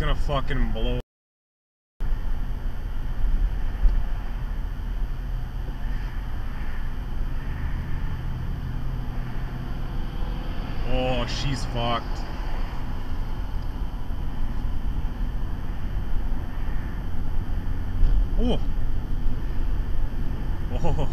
gonna fucking blow. Oh, she's fucked. Oh. Oh.